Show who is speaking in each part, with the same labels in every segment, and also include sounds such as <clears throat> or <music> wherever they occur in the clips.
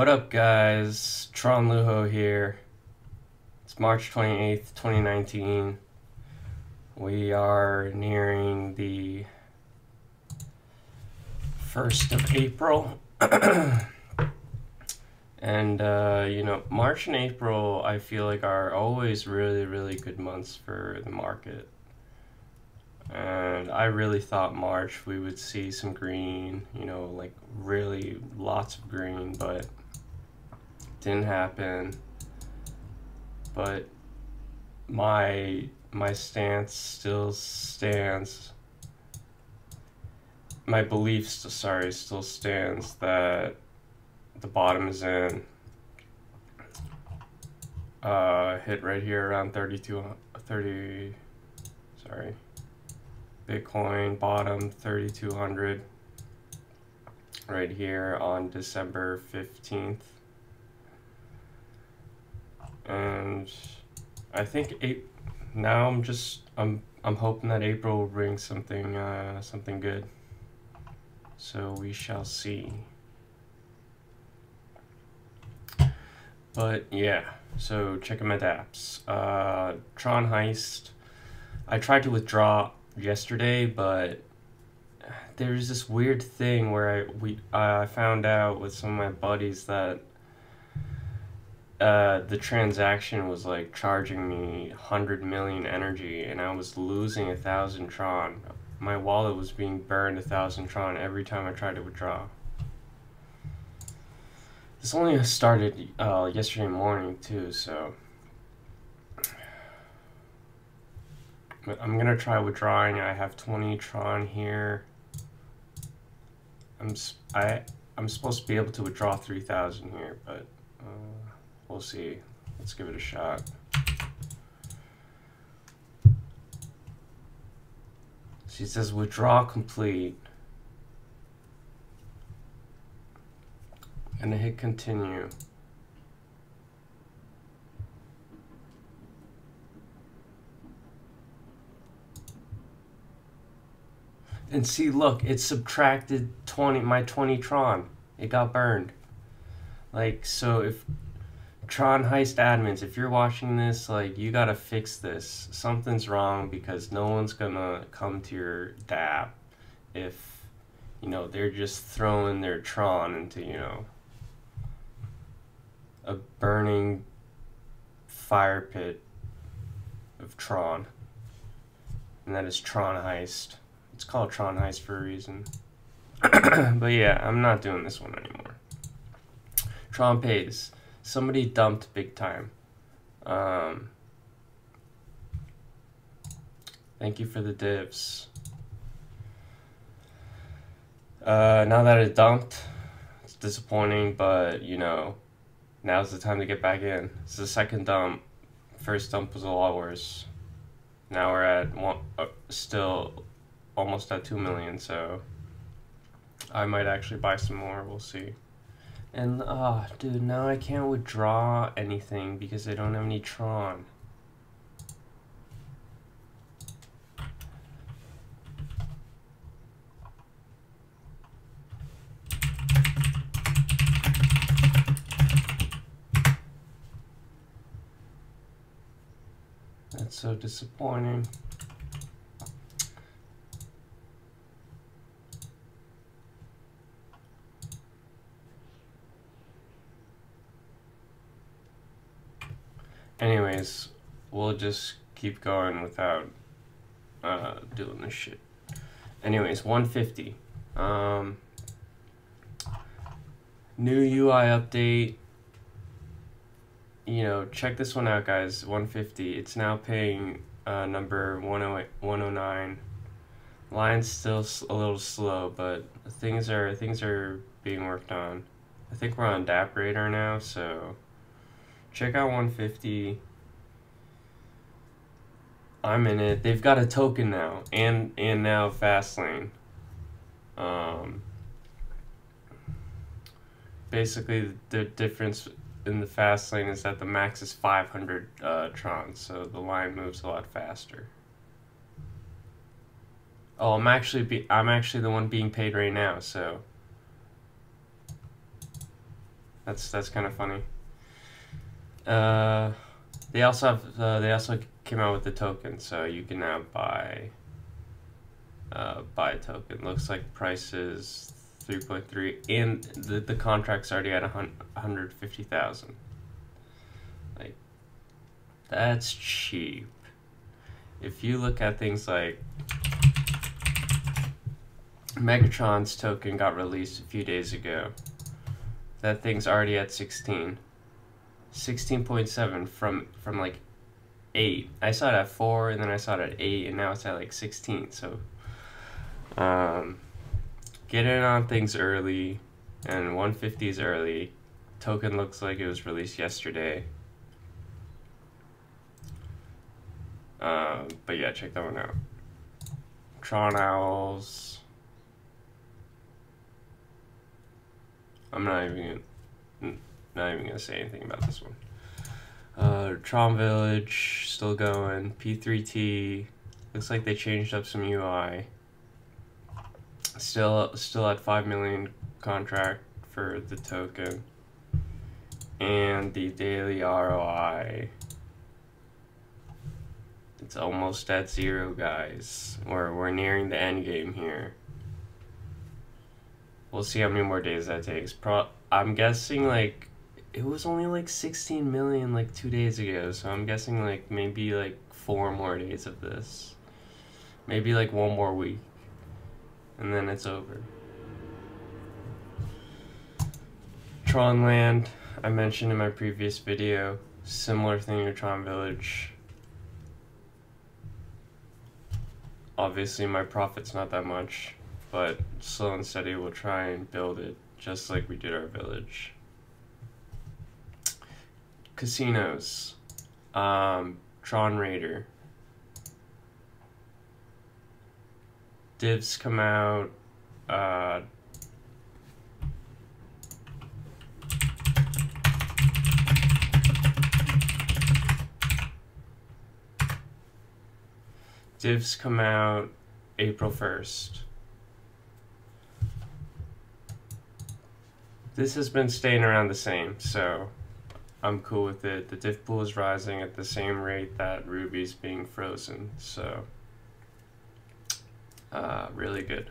Speaker 1: What up, guys? Tron Luho here. It's March 28th, 2019. We are nearing the 1st of April. <clears throat> and, uh, you know, March and April, I feel like are always really, really good months for the market. And I really thought March we would see some green, you know, like really lots of green, but didn't happen. But my my stance still stands. My beliefs, sorry, still stands that the bottom is in. Uh, hit right here around 32, 30, sorry. Bitcoin bottom 3200 right here on December 15th. And I think eight, now I'm just I'm I'm hoping that April will bring something uh, something good. So we shall see. But yeah, so checking my dApps. Uh, Tron Heist. I tried to withdraw yesterday, but there's this weird thing where I we I found out with some of my buddies that uh, the transaction was like charging me 100 million energy and I was losing a thousand Tron. My wallet was being burned a thousand Tron every time I tried to withdraw. This only started uh, yesterday morning too, so But I'm gonna try withdrawing. I have 20 Tron here. I'm I I'm supposed to be able to withdraw 3,000 here, but. Uh, We'll see. Let's give it a shot. She says withdraw complete. And I hit continue. And see, look, it subtracted 20, my 20 Tron. It got burned. Like, so if Tron Heist admins, if you're watching this, like, you gotta fix this. Something's wrong because no one's gonna come to your dApp if, you know, they're just throwing their Tron into, you know, a burning fire pit of Tron. And that is Tron Heist. It's called Tron Heist for a reason. <clears throat> but yeah, I'm not doing this one anymore. Tron pays somebody dumped big time. Um, thank you for the divs. Uh, now that it dumped, it's disappointing, but you know, now's the time to get back in. It's the second dump. First dump was a lot worse. Now we're at one, uh, still almost at 2 million, so I might actually buy some more. We'll see. And, ah, oh, dude, now I can't withdraw anything because I don't have any Tron. That's so disappointing. Anyways, we'll just keep going without uh, doing this shit. Anyways, 150. Um, new UI update. You know, check this one out, guys. 150. It's now paying uh, number 108, 109. Line's still a little slow, but things are things are being worked on. I think we're on DApp Radar now, so check out 150 i'm in it. They've got a token now and and now fastlane um basically the difference in the fast lane is that the max is 500 uh, trons so the line moves a lot faster. Oh i'm actually be i'm actually the one being paid right now so. That's that's kind of funny. Uh, they also have uh, they also came out with the token, so you can now buy uh, buy a token. Looks like price is three point three, and the the contract's already at a hundred fifty thousand. Like, that's cheap. If you look at things like Megatron's token got released a few days ago. That thing's already at 16. 16.7 from from like 8. I saw it at 4 and then I saw it at 8 and now it's at like 16. So um get in on things early and 150 is early. Token looks like it was released yesterday. Um, but yeah, check that one out. Tron Owls. I'm not even gonna, not even gonna say anything about this one. Uh, Tron Village still going. P3T looks like they changed up some UI. Still, still at five million contract for the token, and the daily ROI. It's almost at zero, guys. We're we're nearing the end game here. We'll see how many more days that takes. Pro I'm guessing like it was only like 16 million like two days ago, so I'm guessing like maybe like four more days of this. Maybe like one more week. And then it's over. tron land I mentioned in my previous video, similar thing to Tron Village. Obviously my profit's not that much but slow and steady we'll try and build it just like we did our village. Casinos. Um, Tron Raider. Divs come out. Uh, divs come out April 1st. This has been staying around the same, so I'm cool with it. The div pool is rising at the same rate that Ruby's being frozen, so uh, really good.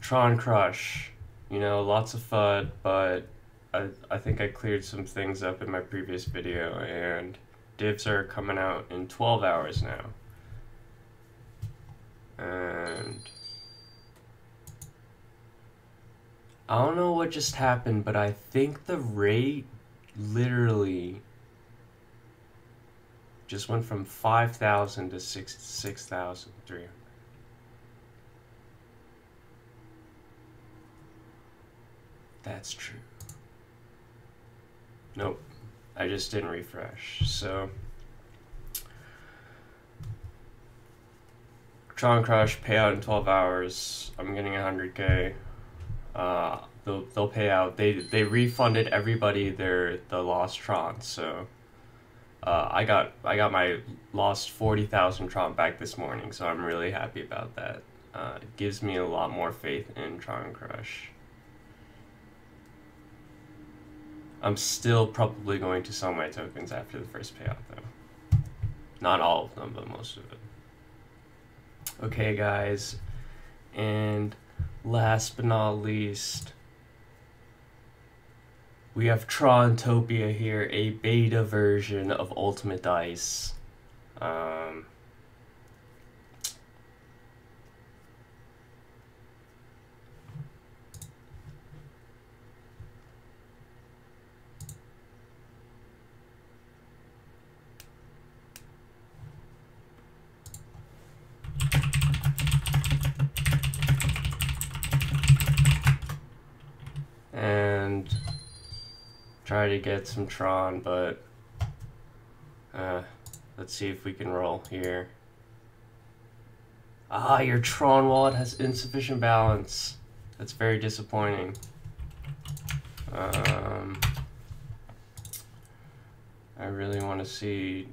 Speaker 1: Tron Crush, you know, lots of FUD, but I, I think I cleared some things up in my previous video, and divs are coming out in 12 hours now. And I don't know what just happened, but I think the rate literally just went from 5,000 to 6,300. That's true. Nope. I just didn't refresh. So Tron Crush payout in 12 hours. I'm getting 100k uh, they'll they'll pay out. They they refunded everybody their the lost Tron. So uh, I got I got my lost forty thousand Tron back this morning. So I'm really happy about that. Uh, it gives me a lot more faith in Tron Crush. I'm still probably going to sell my tokens after the first payout though. Not all of them, but most of it. Okay, guys, and last but not least, we have Trontopia here, a beta version of Ultimate Dice. Um, try to get some Tron, but uh, let's see if we can roll here. Ah, your Tron wallet has insufficient balance. That's very disappointing. Um, I really want to see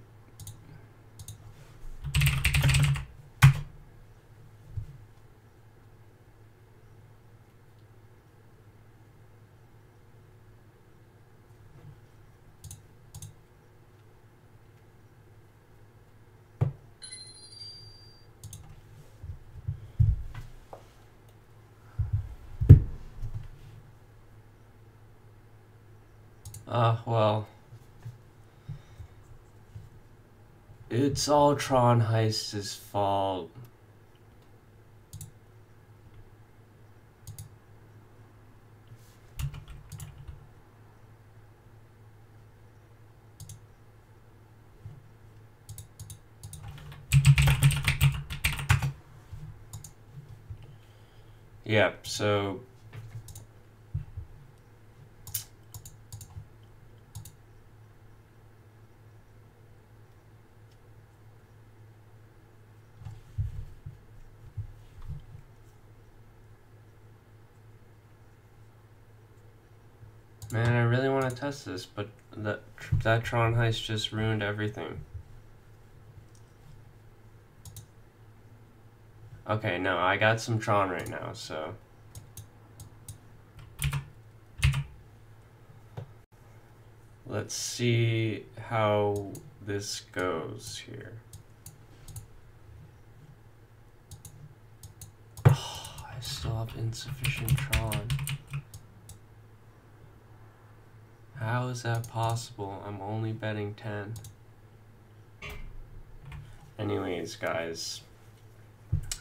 Speaker 1: uh, well. It's all Tron Heist's fault. Yeah, so Man, I really want to test this, but that that Tron heist just ruined everything. Okay, no, I got some Tron right now, so... Let's see how this goes here. Oh, <sighs> I still have insufficient Tron. How is that possible? I'm only betting 10. Anyways, guys,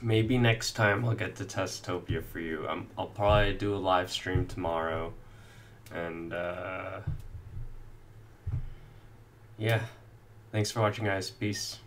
Speaker 1: maybe next time I'll get to test Topia for you. i will probably do a live stream tomorrow. And, uh, yeah. Thanks for watching, guys. Peace.